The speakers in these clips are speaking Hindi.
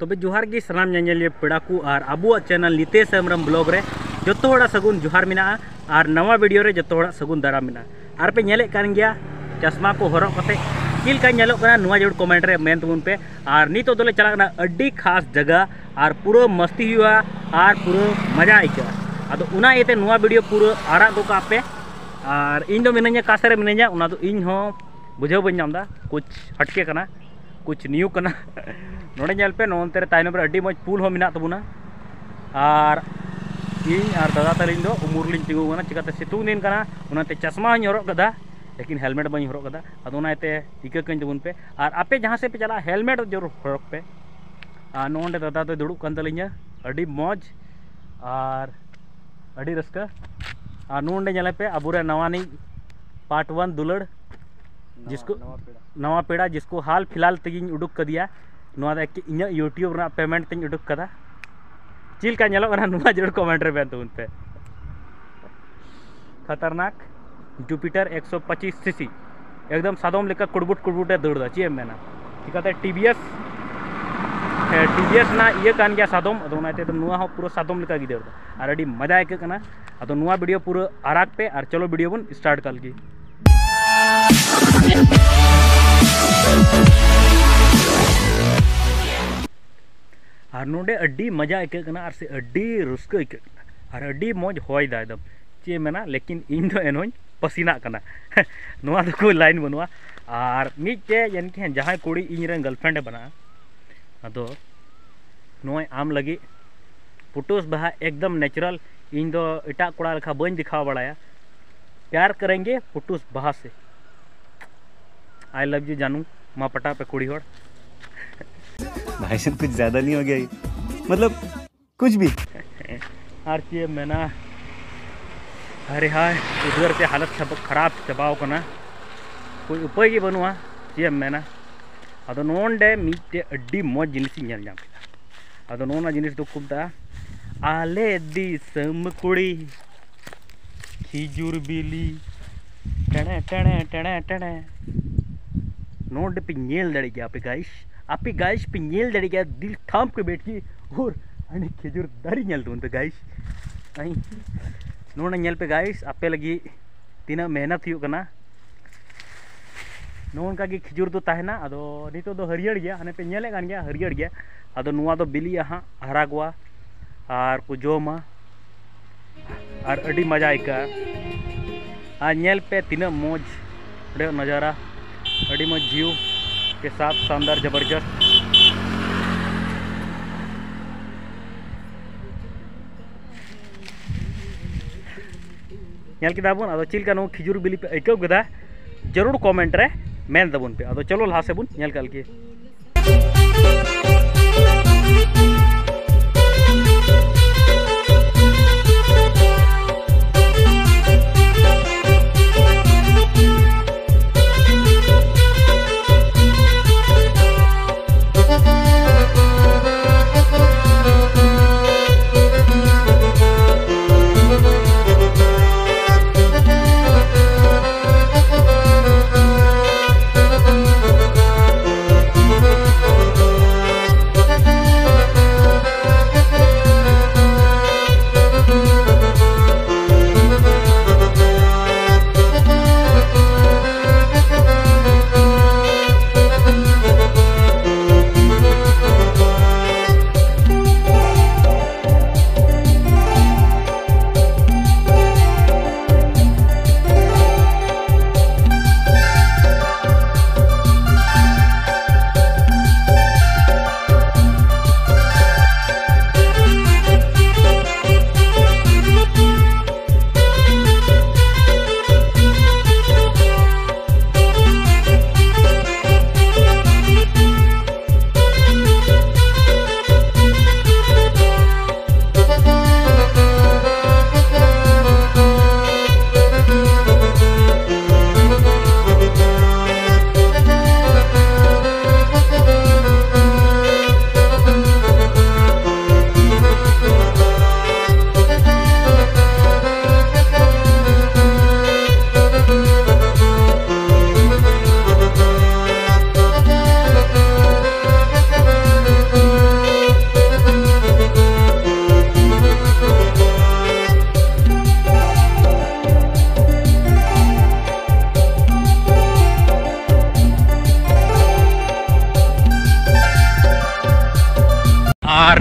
तो तब जोहार सामान जान पेड़ को अब चैनल नीते सेमरम ब्लॉग रे, जो तो सगुन जोहार मे नवा वीडियो जो तो सगुन दाराम और पे नेल गया, चश्मा को हर चिल्कना ज़रूर कमेंट रे, मेन तबन पे। और नित तो, तो चलना अभी खास जगह और पूरा मस्ती और पूरा मज़ा आईकुआ अब भिडियो वीडियो पूरा आड़ तो का पे और इन दो मिनाजा कासरे मिनाजा बुझे बम कुछ हटके करना कुछ न्यू करना नोड़े नल पे नोनते अड्डी मज पुल हो मिना और इन और दादा तलिन दो, उमुर लिन तिंगुना चिकाते सितुंग दिन कना चश्मा हन कदा लेकिन हेलमेट बनी हरक कदा अदो उनाते पे? और आपे जहाँ से पे चला, हेलमेट ज़रूर हरक पे। और दादा तो अड्डी मज और रस्का। पे नवानी, पार्ट दुलड़ जिसको नवा पेड़ा। जिसको हाल फ़िलहाल तक उडुक कदिया इन यूट्यूब पेमेंट तीन उडुक कदा चिल का ज़रूर कमेंट रे बेन तबन पे। खतरनाक। जुपिटर 125 सीसी एकदम सादम लेका कुड़बुट कुड़बुटे दौड़ चे मेना चिकाते टीवीएस टीवीएस ना ये कान गया सादम नाते नुआ पूरा सादम लेका गी दौड़ और अड़ी मज़ा कना। अदो नुआ वीडियो पूरा आराग पे और चलो वीडियो बन स्टार्ट मज़ा आइकना और से अड्डी रुस्क आइकना और अड्डी मौज हय दा एकदम। चे मेना, लेकिन इन दो एनहों पसीना कना। नोआ तो कोई लाइन बनुआ और मिटे के जहाँ कुड़ी इन गर्लफ्रेंड बना अदो आम लगी। पुटुस बहा एकदम नेचुरल, इन दो इटा कोड़ा लेखा बन दिखा बड़ाया प्यार करेंगे पुटुस बहा से। आई लव यू जानू माँ पटा पे कुड़ी होड़ भाई साहब कुछ ज़्यादा नहीं हो गया ये। मतलब कुछ भी। और चीज़ मैना। अरे हाय उधर से हालत सब खराब चबाव कना कोई उपाय की बनुआ चीज़ मैना। अदो नोंडे मीटे अड्डी मौज जिनिस ñel ñam अदो नोना जिनिस दो कुमता। आले दिसम कुड़ी खिजुर बिली। टणे टणे टणे टणे। नोड पे ñel दड़े गया पे गाइस। आपे गाइस पे ñel दड़े गया, दिल थाम के बैठ की और अने खिजुर दारी ñel तुन पे गाइस। आई। नोना ñel पे गाइस, आपे लगी तीना मेहनत हुई कना नोनका की खिजुर दो ताहेना अदो नितो दो हरियर गया हने पे कान गया, हरियर गया। अदो दो बिली हाँ हरागवा और को जोमा और मज़ा आइका और ñel पे तीना मौज नज़ारा। अड़ी मौज व्यू के साथ शानदार ज़बरदस्त। नल किताब बन अदो चिलका नो खिजुर बिली पे गदा। ज़रूर कमेंट रे मेल दबन पे। अदो चलो लहा से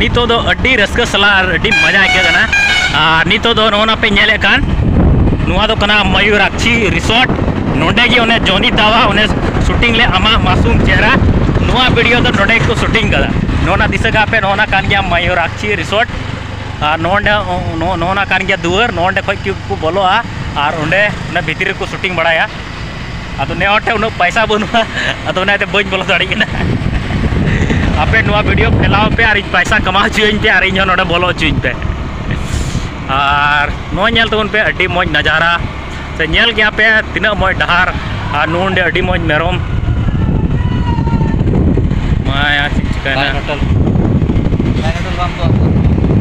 ᱱᱤᱛᱚᱜ ᱫᱚ ᱟᱹᱰᱤ ᱨᱟᱹᱥᱠᱟᱹ ᱥᱟᱞᱟᱜ ᱟᱹᱰᱤ ᱢᱚᱡᱟ ᱟᱹᱭᱠᱟᱹᱜ ᱠᱟᱱᱟ ᱟᱨ ᱱᱤᱛᱚᱜ उन्हें जोनी तावा उन्हें शूटिंग ले अमा मासूम चेहरा नवा वीडियो तो नोडे को शूटिंग कदा नोना दिशा पे नोना कान गया मयूराक्षी रिसोर्ट और नोना कान गया दुआर नोंडे खोज क्यों को बोलो आ और उन्हें उन्हें भीतर को शूटिंग बढ़ाया अदो ने उन्हें पैसा बनू अदो ने बोलो दाड़ी apa nuah video pelawa pe hari pesa kemah cuyin pe hari nyono deh bolot cuyin pe, ar nuwah nyel tuh pe adi moj najara, se nyel kya pe tina moj dahar, ar nuwah adi moj merom, maya cincikana,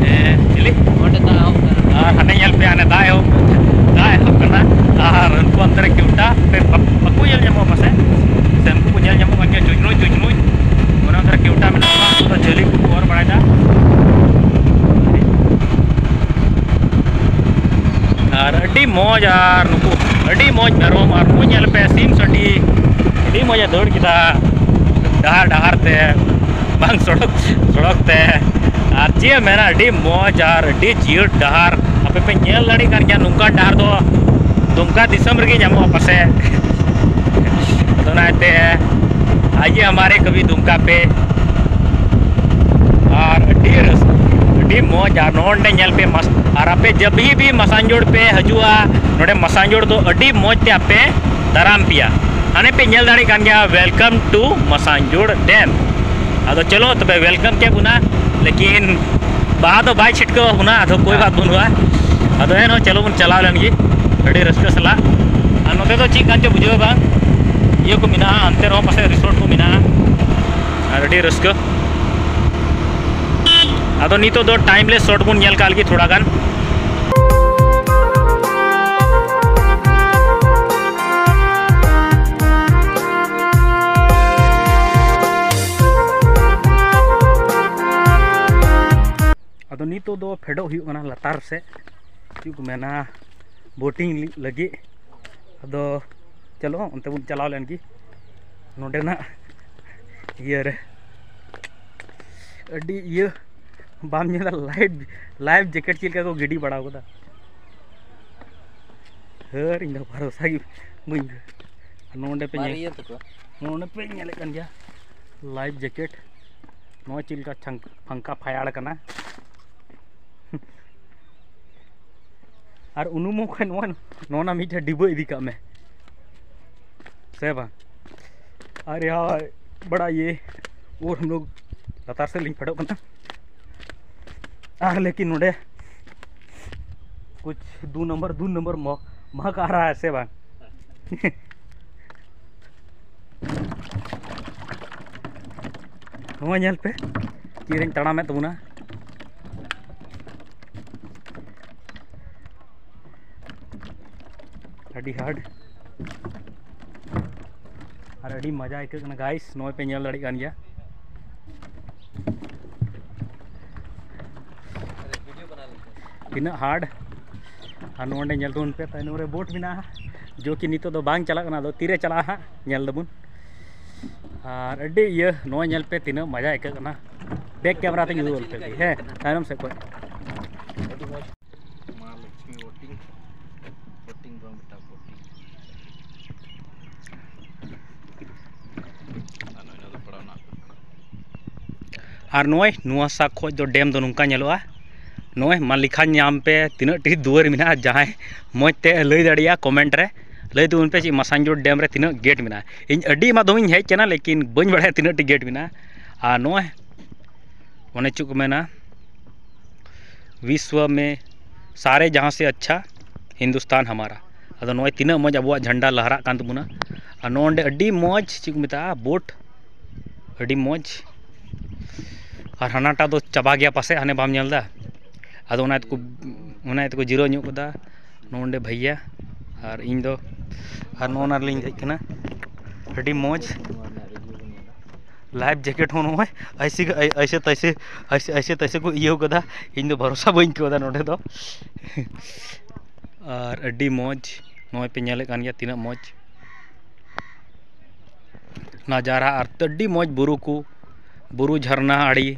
eh pilih, ane karena kita, aku nyel nyamuk nyamuk aja cuy मैं उधर केवटा में लगा तो जेली को और बढ़ाया ᱟᱨ ᱟᱹᱰᱤ ᱢᱚᱡᱽ ᱟᱨ ᱱᱩᱠᱩ ᱟᱹᱰᱤ ᱢᱚᱡᱽ ᱢᱮᱨᱚᱢ ᱟᱨ ᱱᱩᱠᱩ ᱧᱮᱞ ᱯᱮ ᱥᱤᱢ ᱥᱟᱹᱰᱤ ᱟᱹᱰᱤ ᱢᱚᱡᱽ ᱮ ᱫᱟᱹᱲ ᱠᱮᱫᱟ ᱰᱟᱦᱟᱨ ᱰᱟᱦᱟᱨ ᱛᱮ ᱵᱟᱝ ᱥᱚᱲᱚᱠ ᱥᱚᱲᱚᱠ ᱛᱮ ᱟᱨ ᱪᱮᱫ ᱢᱮᱱᱟ ᱟᱹᱰᱤ ᱢᱚᱡᱽ ᱟᱨ ᱟᱹᱰᱤ ᱡᱤᱭᱟᱹᱲ ᱰᱟᱦᱟᱨ ᱟᱯᱮ ᱯᱮ ᱧᱮᱞ ᱫᱟᱲᱮᱭᱟᱜ ᱠᱟᱱ ᱜᱮᱭᱟ ᱱᱚᱝᱠᱟ ᱰᱟᱦᱟᱨ ᱫᱚ ᱫᱩᱢᱠᱟ ᱫᱤᱥᱚᱢ ᱨᱮᱜᱮ ᱧᱟᱢᱚᱜᱼᱟ ᱯᱟᱥᱮ ᱚᱱᱟᱛᱮ आइए हमारे कभी दुमका पे और अड्डी रस अड्डी मौज और नोंडे नेल पे मस और आपे जब भी भी मसांजोड़ पे हजुआ नोडे मसांजोड़ दो अड्डी मौज ते आपे दाराम पिया हाने पे नेल दाड़ी कान गया वेलकम टू मसांजोड़ डैम अदो चलो तबे वेलकम के बुना लेकिन बाहर तो बाई छिटको बुना अदो कोई बात बनुआ अदो एनो चलो बुन चला लेंगे ᱟᱹᱰᱤ ᱨᱟᱹᱥᱠᱟᱹ ᱥᱟᱞᱟᱜ ᱟᱨ ᱱᱚᱛᱮ ᱫᱚ ᱪᱮᱫ ᱠᱟᱱ ᱪᱚ ᱵᱩᱡᱷᱟᱹᱣ ᱵᱟᱝ पास रिसोर्ट को मेडी रस्क अब नित टाइमले शॉट बन की थोड़ा गान। अब तो नित तो फेडो लतार से। चुक मेना बोटिंग लगे। अब चलो उनते बन चलाव लेन की। नोडेना ये रे। अडी ये बाम नेला लाइट लाइफ जैकेट चिलका को गिडी बड़ा कोदा हर इन भरोसा की मुई नोडे पे नोडे पे नेले कन गया। लाइफ जैकेट नो चिलका छंक फंका फायाड़ कना। और उनुमो खन वन नोना मीठा डिब्बो इदी का में बा अरे यार, बड़ा ये, और हम लोग लतार से लिंक पड़ो करना और लेकिन नोडे कुछ दो नंबर दो नंबर महक आ रहा है से बा नोआ ñel पे तीरें तड़ामे तबुना हार्ड और अड़ी मज़ा आइक गाइस नॉय पे नेल दाड़ी गया तीना हार्ड और नोंडे नेल तबन पे ताइनो रे बोट बिना जो कि नितो दो बांग चला दो तीरे चला हा नेल दबुन और अड़ी ये नो नेल पे तीना मज़ा आइक कना बैक कैमरा ते यूज़ पे है। ताइनम से कोई। और नॉय नुआ सा खोज डैम दो नुका नॉय मालिखा नाम पे तीना टी दुआर मेना जहाँ मजते लई दाड़िया कमेंट रे लई दून पे ची मसांजोड़ डैम तीना गेट इन मा दोमिन हेज चना लेकिन बन बड़ा तीना टी गेट नॉय ओने चुक मेना विश्व में सारे जहाँ से अच्छा हिंदुस्तान हमारा अदो नॉय तीना मज अब झंडा लहरा तबुना नोंडे अडी मज चिक मेता बोट अडी मज और हनाटा तो चाबा गया पास हाने बाम नलदा अद को जिरो नोडे भैया और इन दो और मज लाइफ जैकेट हो नॉय ऐसे ऐसे तैसे ऐसे ऐसे तैसे को इयो कदा इन दो भरोसा बी कदा नोडे दो और अभी मज नॉय पे नेले कान गया नज़ारा और तड़ी मौज बुरु को बुरु झरना आड़ी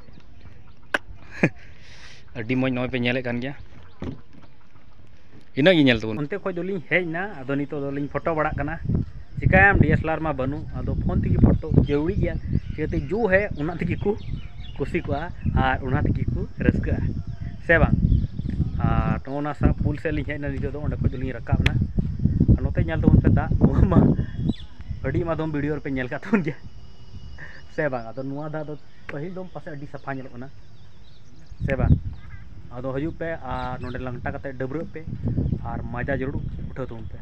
ᱟᱹᱰᱤ ᱢᱚᱡᱽ ᱱᱚᱜᱼᱚᱭ ᱯᱮ ᱧᱮᱞᱮᱫ ᱠᱟᱱ ᱜᱮᱭᱟ ᱤᱱᱟᱹᱜ ᱜᱮ ᱧᱮᱞ ᱛᱟᱵᱚᱱ ᱚᱱᱛᱮ ᱠᱷᱚᱡ ᱫᱚᱞᱤᱧ ᱦᱮᱡ ᱮᱱᱟ ᱟᱫᱚ ᱱᱤᱛᱚᱜ ᱫᱚᱞᱤᱧ ᱯᱷᱳᱴᱳ ᱵᱟᱲᱟᱜ ᱠᱟᱱᱟ ᱪᱤᱠᱟᱭᱟᱢ ᱰᱤᱭᱮᱥᱞᱟᱨ ᱢᱟ ᱵᱟᱹᱱᱩᱜ ᱟᱫᱚ ᱯᱷᱳᱱ ᱛᱮᱜᱮ ᱯᱷᱳᱴᱳ ᱡᱟᱹᱨᱩᱲᱤ ᱜᱮᱭᱟ ᱪᱤᱠᱟᱹᱛᱮ ᱡᱚ ᱦᱮ ᱚᱱᱟ ᱛᱮᱜᱮ ᱠᱚ ᱠᱩᱥᱤ ᱠᱚᱜᱼᱟ ᱟᱨ ᱚᱱᱟ ᱛᱮᱜᱮ ᱠᱚ ᱨᱟᱹᱥᱠᱟᱹᱜᱼᱟ ᱥᱮ ᱵᱟᱝ ᱟᱨ ᱱᱚᱜᱼᱚᱱᱟ ᱥᱟᱵ ᱯᱩᱞ ᱥᱮᱫ ᱞᱤᱧ ᱦᱮᱡ ᱮᱱᱟ ᱱᱤᱛᱚᱜ ᱫᱚ ᱚᱸᱰᱮ ᱠᱷᱚᱡ ᱫᱚᱞᱤᱧ ᱨᱟᱠᱟᱵ ᱮᱱᱟ ᱟᱨ ᱱᱚᱛᱮ ᱧᱮᱞ ᱛᱟᱵᱚᱱ ᱯᱮ ᱫᱟᱜ ᱢᱟ ᱟᱹᱰᱤ ᱢᱟᱫᱚᱢ ᱵᱷᱤᱰᱤᱭᱳ ᱨᱮᱯᱮ ᱧᱮᱞ ᱠᱟᱜ ᱛᱟᱵᱚᱱ ᱜᱮᱭᱟ ᱥᱮ ᱵᱟᱝ ᱟᱫᱚ ᱱᱚᱣᱟ ᱫᱟᱜ ᱫᱚ ᱯᱟᱹᱦᱤᱞ ᱫᱚᱢ ᱯᱟᱥᱮ ᱟᱹᱰᱤ ᱥᱟᱯᱷᱟ ᱧᱮᱞᱚᱜ ᱠᱟᱱᱟ ᱥᱮ ᱵᱟᱝ ᱟᱫᱚ ᱦᱤᱡᱩᱜ ᱯᱮ ᱟᱨ ᱱᱚᱰᱮ ᱞᱟᱝᱴᱟ ᱠᱟᱛᱮ ᱰᱟᱹᱵᱽᱨᱟᱹᱜ ᱯᱮ ᱟᱨ ᱢᱟᱡᱟ ᱡᱟᱹᱨᱩᱲ ᱩᱴᱷᱟᱹᱣ ᱛᱟᱵᱚᱱ ᱯᱮ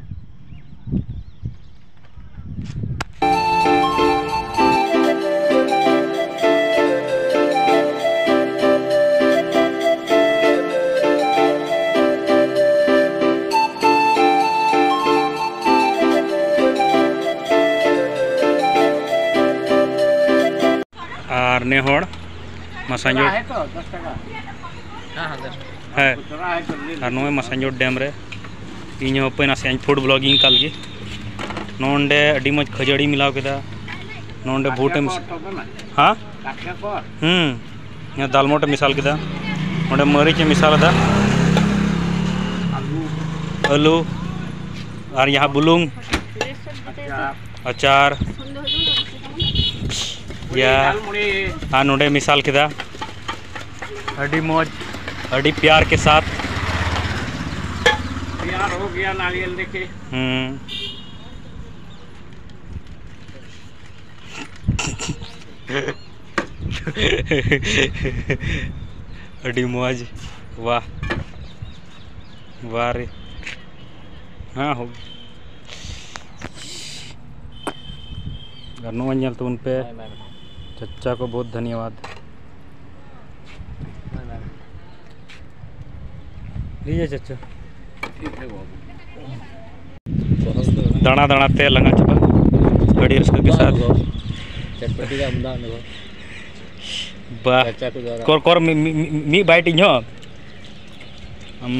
ᱟᱨ ᱱᱮ ᱦᱚᱲ ᱢᱟᱥᱟᱧᱡᱳ ᱦᱮᱸ ᱟᱨ ᱱᱚᱜᱼᱚᱭ ᱢᱟᱥᱟᱧᱡᱳ ᱰᱮᱢ ᱨᱮ ᱤᱧ ᱦᱚᱸ ᱦᱟᱯᱮ ᱱᱟᱥᱮᱭᱟᱜ ᱤᱧ ᱯᱷᱩᱰ ᱵᱞᱚᱜᱤᱝ ᱠᱟᱜ ᱞᱮᱜᱮ ᱱᱚᱰᱮ ᱟᱹᱰᱤ ᱢᱚᱡᱽ ᱠᱷᱟᱹᱡᱟᱹᱲᱤ ᱢᱮᱞᱟᱣ ᱠᱮᱫᱟ ᱱᱚᱰᱮ ᱵᱷᱩᱴᱮᱢ ᱦᱮᱸ ᱦᱩᱸ यहाँ दालमोट मिसाल किया और मरीच मिसाल दा आलू और यहाँ बुलुंग अचार या हाँ नोडे मिसाल किया अड़ी मौज बड़ी प्यार के साथ। प्यार हो गया नारियल देखे। हम्म। अड़ी मौज वाह। वाह रे। हाँ हो गया। नोजल तो उन पे चचा को बहुत धन्यवाद। लीजिए चाचा। दाना दाना तेल लगा चुका। कड़ी रस्क के साथ। चटपटी का उम्दा अनुभव बा कोर कोर मी मी, मी बाइट इन हो? हम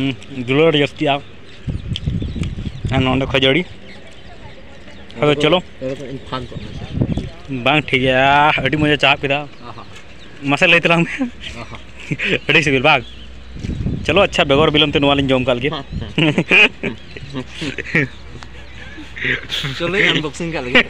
दुलोड़ जस्ती आप हाँ नॉन खजड़ी। हाँ तो चलो। बांग ठीक है। अड़ी मुझे चाप किधा मसाला लेते लाऊं अड़ी सिविल बाग। ᱪᱚᱞᱚ ᱟᱪᱪᱷᱟ ᱵᱮᱜᱚᱨ ᱵᱤᱞᱚᱢ ᱛᱮ ᱱᱚᱣᱟ ᱞᱤᱧ ᱡᱚᱢ ᱠᱟᱜ ᱞᱮᱜᱮ ᱪᱚᱞᱚ ᱟᱱᱵᱚᱠᱥᱤᱝ ᱠᱟᱜ ᱞᱮᱜᱮ